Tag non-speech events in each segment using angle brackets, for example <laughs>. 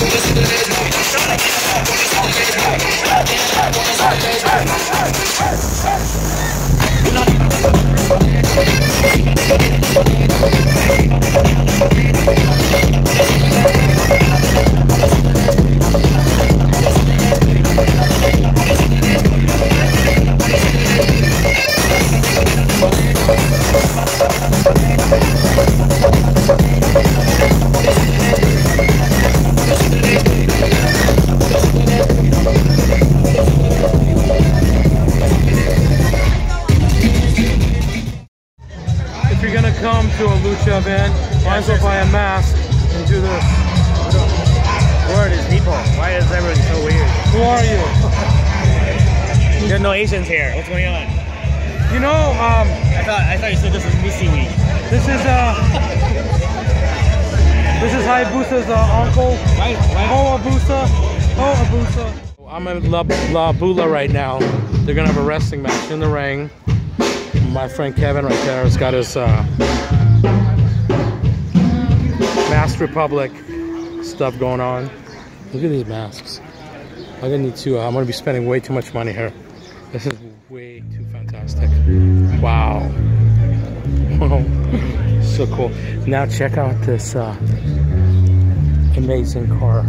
If You know, um, I thought I thought you said this was Missy Week. this is uh, this is Hayabusa's uh, uncle. Why? Why? Oh Abusa, oh Abusa. I'm at La, La Bulla right now. They're gonna have a wrestling match in the ring. My friend Kevin right there has got his uh, Masked Republic stuff going on. Look at these masks. I'm gonna need to. Uh, I'm gonna be spending way too much money here. This is way too fantastic. Wow. <laughs> so cool. Now check out this uh, amazing car.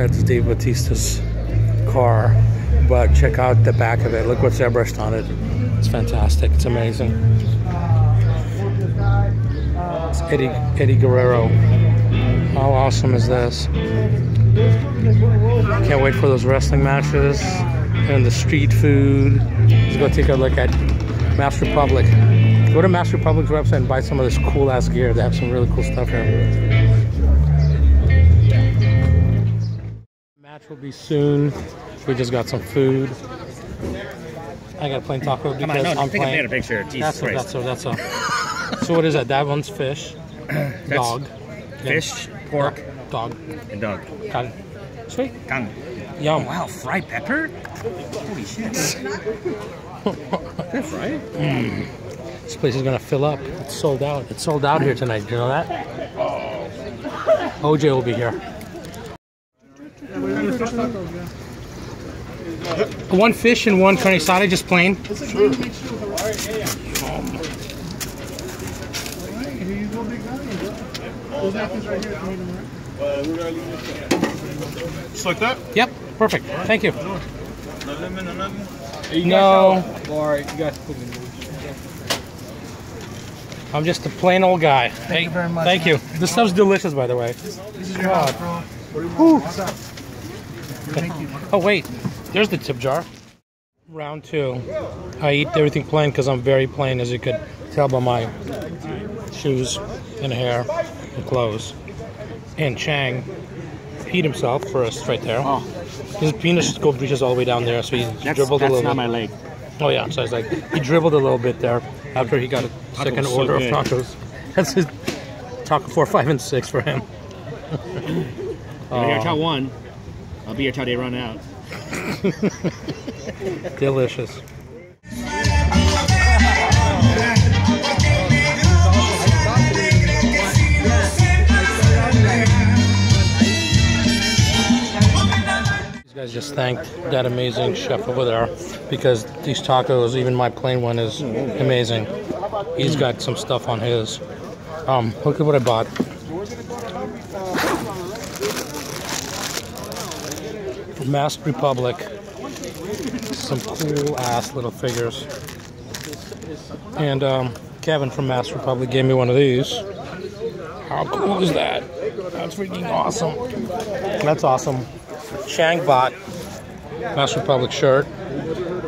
That's Dave Batista's car, but check out the back of it. Look what's airbrushed on it. It's fantastic. It's amazing. It's Eddie Eddie Guerrero. How awesome is this? Can't wait for those wrestling matches and the street food. Let's go take a look at Masked Republic. Go to Masked Republic's website and buy some of this cool ass gear. They have some really cool stuff here. Match will be soon. We just got some food. I got a plain taco because Come on, no, I'm take a playing. better picture. Jesus That's a, Christ. that's a, that's a. so what is that? That one's fish, <clears throat> dog, Fish, pork, dog. and dog. Got it. Sweet. Kang. Yum. Wow, fried pepper? Holy shit. <laughs> That's right. Mm. This place is gonna fill up. It's sold out. It's sold out here tonight. Do you know that? Oh. OJ will be here. One fish and one carne asada, just plain. Just like that? Yep, perfect. Thank you. No lemon or nothing? No, Alright, you guys put it I'm just a plain old guy. Thank you very much. Thank you. This stuff's delicious, by the way. This, this is your God. Whew. Oh wait, there's the tip jar. Round two. I eat everything plain because I'm very plain, as you could tell by my shoes and hair and clothes. And Chang peed himself first, right there. Oh. His penis go reaches all the way down there, so he That's, dribbled a little. that's not bit. my leg. Oh yeah, so it's like he dribbled a little bit there after he got a second so order good. of tacos. <laughs> That's his taco four, five, and six for him. If you're oh. chow one, I'll be here till they run out. <laughs> Delicious. These guys just thanked that amazing chef over there because these tacos, even my plain one, is amazing. He's got some stuff on his. Um, look at what I bought. Masked Republic. Some cool ass little figures. And um, Kevin from Masked Republic gave me one of these. How cool is that? That's freaking awesome. That's awesome. Shang bought Masked Republic shirt.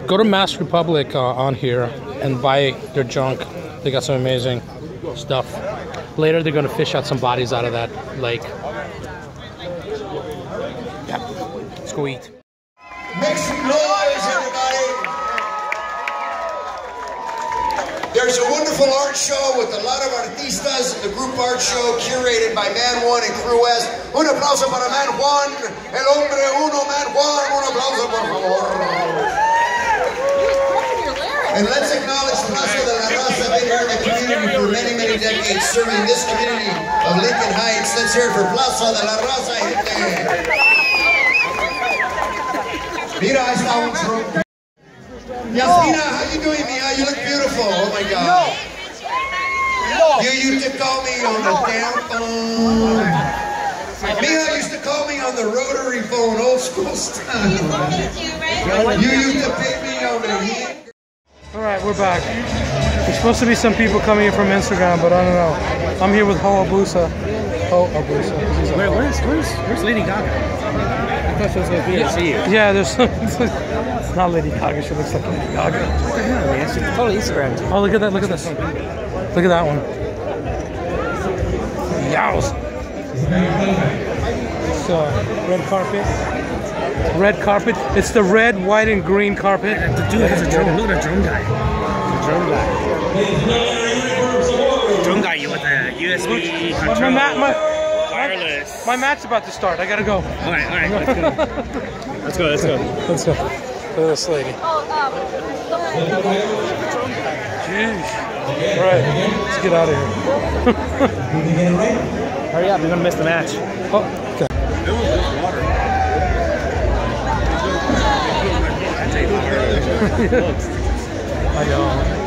Go to Masked Republic uh, on here and buy their junk. They got some amazing stuff. Later, they're gonna fish out some bodies out of that lake. Yeah, let's go eat. Make some noise, everybody. There's a wonderful art show with a lot of artistas the group art show curated by Man One and Crewest. Un aplauso para Man Juan, el hombre uno Man Juan. Un aplauso, por favor. And let's acknowledge Plaza de la Raza, been here in the community for many, many decades, serving this community of Lincoln Heights. Let's hear it for Plaza de la Raza. Mira, ahí está un tro- Yasmina, how you doing, Mia? You look beautiful. Oh my God. You used to call me on the damn phone. Mija used to call me on the rotary phone, old school style. You used to pick me on the heat. All right, we're back. There's supposed to be some people coming in from Instagram, but I don't know. I'm here with Oh, Hoabusa. Hoabusa. Where, where's, where's, where's Lady Gaga? I thought she was going to be at see you. Yeah, there's. it's <laughs> not Lady Gaga. She looks like Lady Gaga. Yeah, it's totally Instagram. Oh, look at that! Look at this! Look at that one. Yows. So, red carpet. Red carpet. It's the red, white, and green carpet. The dude has a drone. Look at the drone guy. The drone guy. Drone guy, you with the USB My, control. my, my, wireless. my mat's about to start. I gotta go. All right, all right, let's go. <laughs> Let's go, let's go. Let's go. Look at this lady. Oh, um, Jeez. All right, let's get out of here. <laughs> Hurry up, you're gonna miss the match. Oh, okay. <laughs> I know.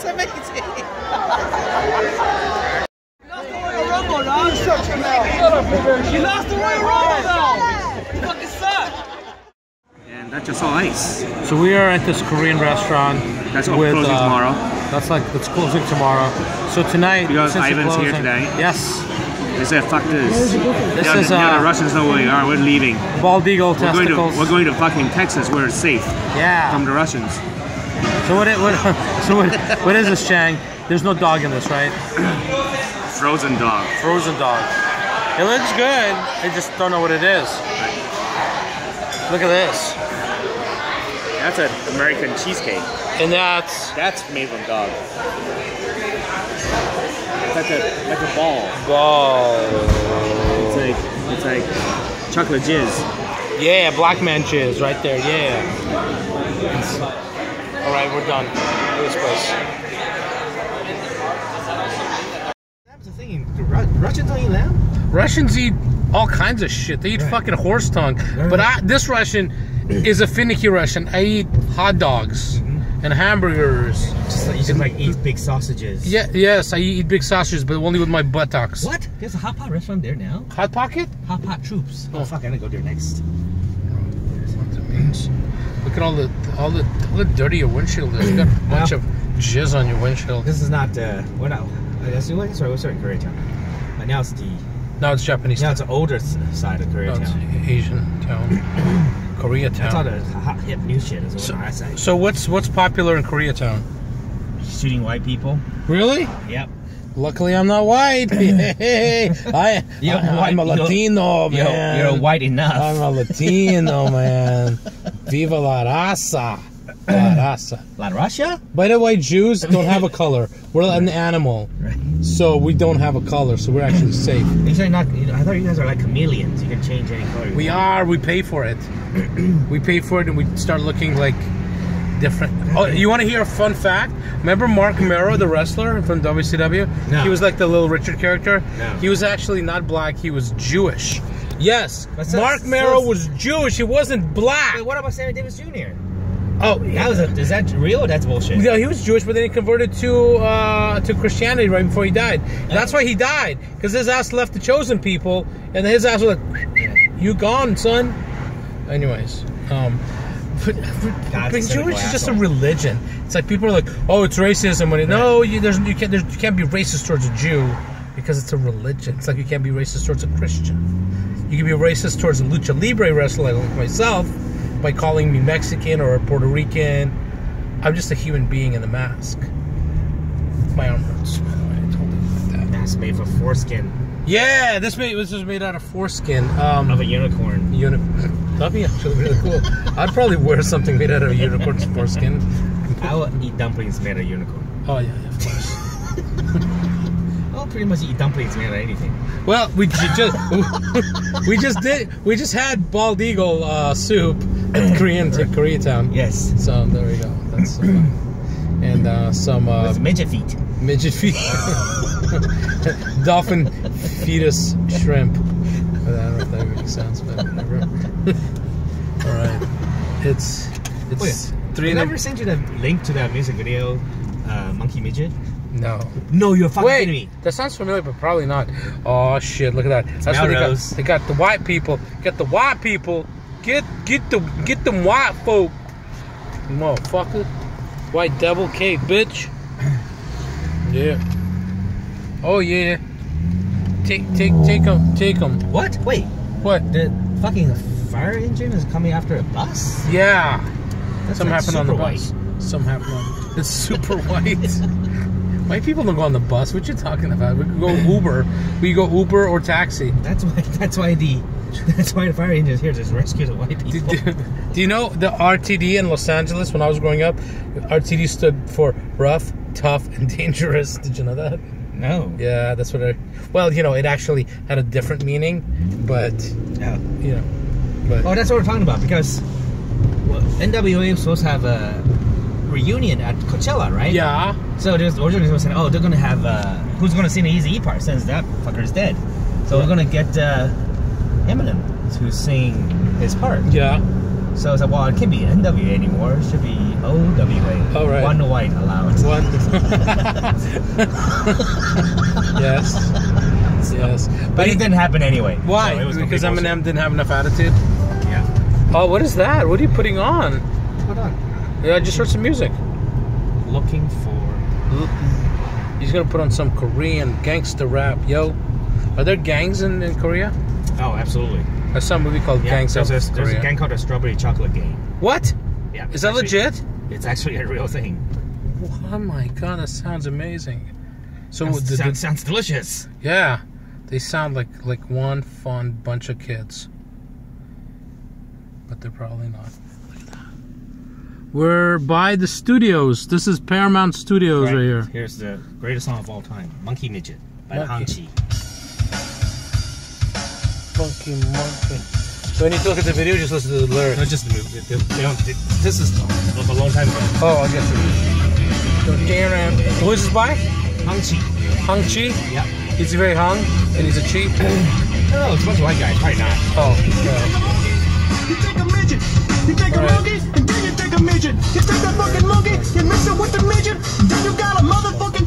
That's amazing. You lost the Royal Rumble now. You fucking suck. And that's just all ice. So we are at this Korean restaurant. That's closing tomorrow. That's like that's closing tomorrow. So tonight, Because since the Ivan's here today. Yes, They said, fuck this. this yeah, is the, yeah, the uh, Russians know where we are. We're leaving. bald eagle We're going, to, we're going to fucking Texas where it's safe yeah. from the Russians. So what? It, what? <laughs> So what? What is this, Chang? There's no dog in this, right? <clears throat> Frozen dog. Frozen dog. It looks good. I just don't know what it is. Look at this. That's an American cheesecake. And that's That's made from dog. It's like a, like a ball. ball. It's like, it's like chocolate jizz. Yeah, black man jizz right there. Yeah. All right, we're done. This place. That's the thing. Russians don't eat lamb. Russians eat all kinds of shit. They eat fucking horse tongue. But I, this Russian is a finicky Russian. I eat hot dogs and hamburgers. Just like, you just like eat big sausages. Yeah, yes, I eat big sausages, but only with my buttocks. What? There's a hot pot restaurant there now. Hot pocket? Hot pot troops. Oh fuck! I'm gonna go there next. What that means. Look at all the all the all the dirty your windshield is. You got a <clears throat> bunch of jizz on your windshield. This is not. Uh, we're not. I guess what? Sorry, what's sorry, Koreatown. But now it's the Now it's Japanese. now it's the older side of Koreatown. Asian town. <clears throat> Korea That's all town. the hot hip new shit is So, on our side. so what's what's popular in Koreatown? Shooting white people. Really? Yep. Luckily, I'm not white. <laughs> <laughs> Hey, I, You're I, white, am a you're- Latino, You're, man. you're white enough. I'm a Latino, <laughs> man. Viva la raza. La raza. La raza? By the way, Jews don't have a color. We're an animal. Right. So we don't have a color, so we're actually safe. You say not. I thought you guys are like chameleons. You can change any color. We are, we pay for it. <clears throat> we pay for it and we start looking like different. Oh, you want to hear a fun fact? Remember Marc Mero, the wrestler from WCW? No. He was like the little Richard character. No. He was actually not black. He was Jewish. Yes, Marc Mero was Jewish. He wasn't black. Wait, what about Sammy Davis Jr.? Oh, That was a, is that real or that's bullshit? Yeah, he was Jewish, but then he converted to uh, to Christianity right before he died. That's why he died, because his ass left the chosen people, and his ass was like, "You gone, son." Anyways, um, but, but, but Jewish is just a religion. It's like people are like, "Oh, it's racism." When it, no, you, there's, you can't there's, you can't be racist towards a Jew because it's a religion. It's like you can't be racist towards a Christian. You can be racist towards a lucha libre wrestler like myself by calling me Mexican or Puerto Rican. I'm just a human being in a mask. My arm hurts. by the. I told you about that. That's made for foreskin Yeah, this made this was made out of foreskin. Um, of a unicorn. uni- That'd be actually really cool. I'd probably wear something made out of a unicorn's foreskin. I will eat dumplings made of unicorn. Oh yeah, yeah, of course. <laughs> I'll pretty much eat dumplings made of anything. Well, we ju- just <laughs> we just did we just had bald eagle uh, soup Korean <clears throat> to Koreatown. Yes. So there we go. That's uh, and uh, some uh, midget feet. midget feet, <laughs> dolphin fetus shrimp. I don't know if that makes sense, but whatever. <laughs> All right, it's it's Wait, three Did and I a, ever send you the link to that music video, uh, Monkey Midget? no. No, you're fucking Wait, kidding me. that sounds familiar, but probably not. Oh shit! Look at that. That's what they got. They got the white people. Got the white people. Get get the get them white folk, motherfucker. White devil cake, bitch. <clears throat> Yeah. Oh yeah. Take take take them take them. What? Wait, What? the fucking fire engine is coming after a bus? Yeah. That's Some like happened on the bus. Some happened on. <laughs> It's super white. <laughs> White people don't go on the bus. What you talking about? We go Uber. We go Uber or taxi. That's why. <laughs> That's why the. <laughs> That's why the fire engine is here to rescue the white people. do- do you know the RTD in Los Angeles when I was growing up? RTD stood for rough, tough, and <laughs> dangerous. Did you know that? No. Yeah, that's what I. Well, you know, it actually had a different meaning, but Yeah. you know, but Oh, that's what we're talking about because well, NWA was supposed to have a reunion at Coachella, right? yeah, So there's originally was saying, oh, they're gonna have uh, who's gonna sing the Easy E part since that fucker's dead. So we're gonna get uh, Eminem to sing his part. yeah. So it's like, well, it can't be NWA anymore. It should be OWA. Oh, right. One white allowance. One. <laughs> <laughs> yes, yes. But it didn't happen anyway. Why? So it was because bullshit. Eminem didn't have enough attitude. Yeah. Oh, what is that? What are you putting on? Hold on. Yeah, I just heard some music. Looking for. He's gonna put on some Korean gangster rap, yo. Are there gangs in, in Korea? Oh, absolutely. There's some movie called Yeah, Gangs there's, of a, there's a gang called the Strawberry Chocolate Gang. what? Yeah. Is that actually- legit? It's actually a real thing. Oh my god, that sounds amazing. So Sounds, the- the- sounds, sounds delicious. yeah, they sound like like one fun bunch of kids, but they're probably not. Look at that. We're by the studios. This is Paramount Studios right, here. Here's the greatest song of all time, Monkey Midget by Monkey. Han Chi. Funky monkey. So when you look at the video, just listen to the No, lyrics. just the movie. They, they don't, they, this is of a long time ago. Oh, I guess it is. So, Darren, um, who is this by? Han Chi. Hung Chi. Yeah. He's very hung, and he's a cheap. <coughs> No, no, it's a bunch of white guys. Probably not. Oh, You take a midget, you take a monkey, and then you take a midget. You take that fucking monkey, you mix it with the midget, then you got a motherfucking